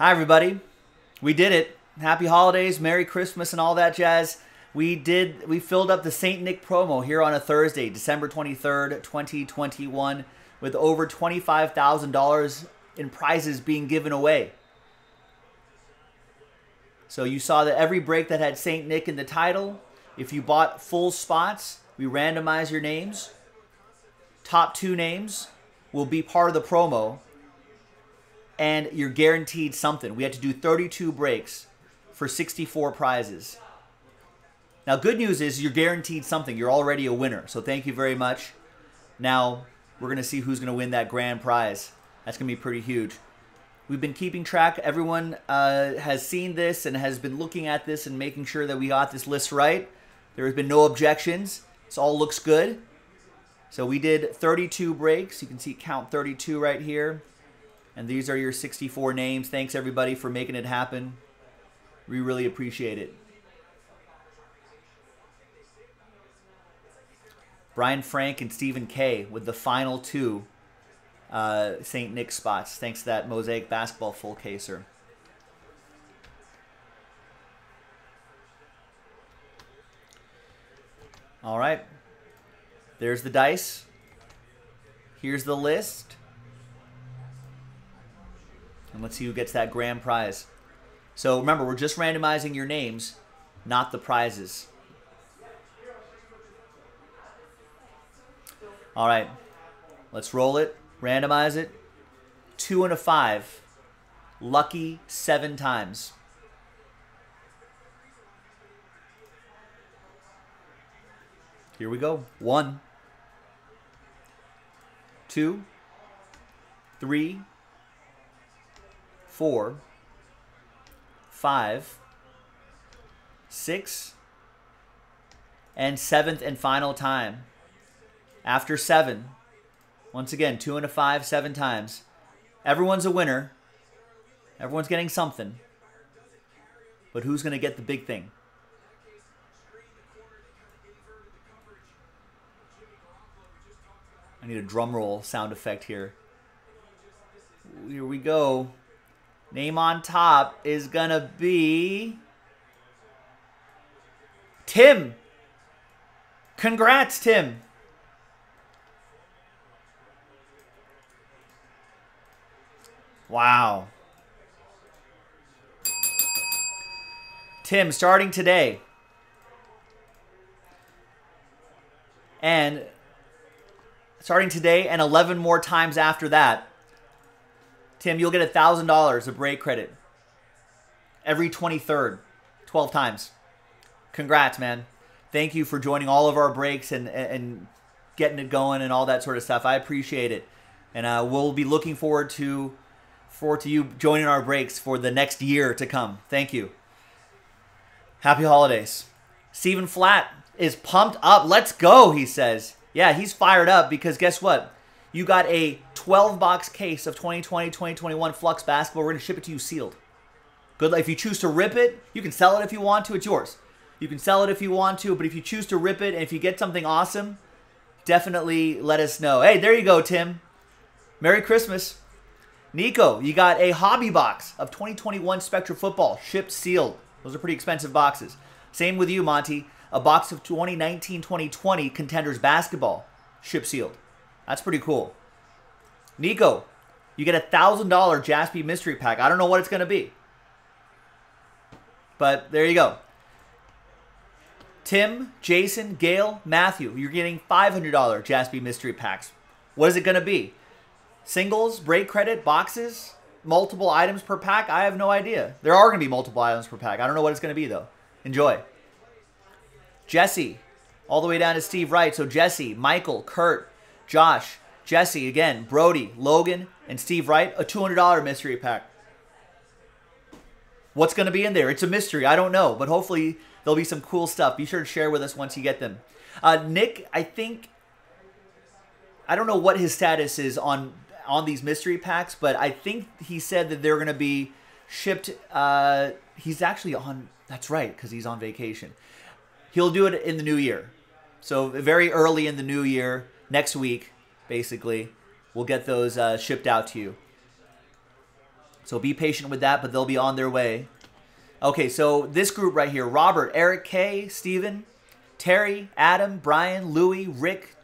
Hi, everybody. We did it. Happy holidays, Merry Christmas, and all that jazz. We did. We filled up the Saint Nick promo here on a Thursday, December twenty third, twenty twenty one, with over twenty five thousand dollars in prizes being given away. So you saw that every break that had Saint Nick in the title, if you bought full spots, we randomize your names. Top two names will be part of the promo and you're guaranteed something. We had to do 32 breaks for 64 prizes. Now, good news is you're guaranteed something. You're already a winner. So thank you very much. Now, we're going to see who's going to win that grand prize. That's going to be pretty huge. We've been keeping track. Everyone uh, has seen this and has been looking at this and making sure that we got this list right. There has been no objections. This all looks good. So we did 32 breaks. You can see count 32 right here. And these are your 64 names. Thanks everybody for making it happen. We really appreciate it. Brian Frank and Stephen K with the final two uh, St. Nick spots. Thanks to that Mosaic Basketball full caser. All right. There's the dice. Here's the list. And let's see who gets that grand prize. So remember, we're just randomizing your names, not the prizes. All right, let's roll it, randomize it. Two and a five. Lucky seven times. Here we go. One, two, three, four, five, six, and seventh and final time. After seven, once again, two and a five, seven times. Everyone's a winner. Everyone's getting something. But who's going to get the big thing? I need a drum roll sound effect here. Here we go. Name on top is going to be Tim. Congrats, Tim. Wow. Tim, starting today. And starting today and 11 more times after that, Tim, you'll get $1,000 of break credit every 23rd, 12 times. Congrats, man. Thank you for joining all of our breaks and, and getting it going and all that sort of stuff. I appreciate it. And uh, we'll be looking forward to forward to you joining our breaks for the next year to come. Thank you. Happy holidays. Stephen Flat is pumped up. Let's go, he says. Yeah, he's fired up because guess what? You got a 12 box case of 2020 2021 Flux basketball. We're going to ship it to you sealed. Good. If you choose to rip it, you can sell it if you want to. It's yours. You can sell it if you want to, but if you choose to rip it and if you get something awesome, definitely let us know. Hey, there you go, Tim. Merry Christmas. Nico, you got a hobby box of 2021 Spectra football shipped sealed. Those are pretty expensive boxes. Same with you, Monty. A box of 2019 2020 contenders basketball shipped sealed. That's pretty cool. Nico, you get a thousand dollar Jaspy mystery pack. I don't know what it's gonna be, but there you go. Tim, Jason, Gail, Matthew, you're getting five hundred dollar Jaspy mystery packs. What is it gonna be? Singles, break credit, boxes, multiple items per pack? I have no idea. There are gonna be multiple items per pack. I don't know what it's gonna be though. Enjoy. Jesse, all the way down to Steve Wright. So Jesse, Michael, Kurt, Josh, Jesse again, Brody, Logan, and Steve Wright, a $200 mystery pack. What's going to be in there? It's a mystery. I don't know, but hopefully there'll be some cool stuff. Be sure to share with us once you get them. Uh, Nick, I think I don't know what his status is on on these mystery packs, but I think he said that they're going to be shipped. Uh, he's actually on. That's right, because he's on vacation. He'll do it in the new year, so very early in the new year next week, basically, we'll get those uh, shipped out to you. So be patient with that, but they'll be on their way. Okay, so this group right here Robert, Eric K, Steven, Terry, Adam, Brian, Louie, Rick,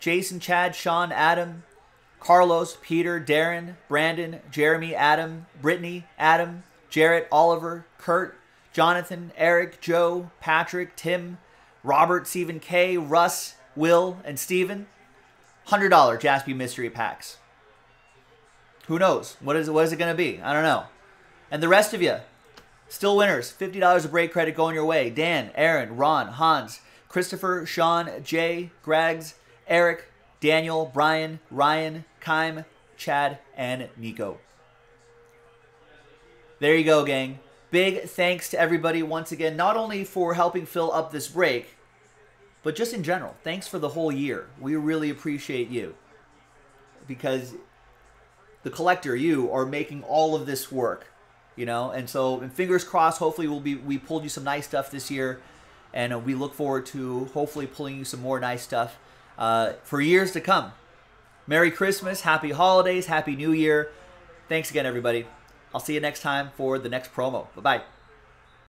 Jason, Chad, Sean, Adam, Carlos, Peter, Darren, Brandon, Jeremy, Adam, Brittany, Adam, Jarrett, Oliver, Kurt, Jonathan, Eric, Joe, Patrick, Tim, Robert, Stephen K, Russ, Will, and Steven. $100 Jaspy mystery packs. Who knows? What is, what is it going to be? I don't know. And the rest of you, still winners. $50 of break credit going your way. Dan, Aaron, Ron, Hans, Christopher, Sean, Jay, Gregs, Eric, Daniel, Brian, Ryan, Kime, Chad, and Nico. There you go, gang. Big thanks to everybody once again, not only for helping fill up this break, but just in general. Thanks for the whole year. We really appreciate you because the collector, you, are making all of this work, you know. And so, and fingers crossed. Hopefully, we'll be we pulled you some nice stuff this year, and uh, we look forward to hopefully pulling you some more nice stuff uh, for years to come. Merry Christmas, Happy Holidays, Happy New Year. Thanks again, everybody. I'll see you next time for the next promo. Bye bye.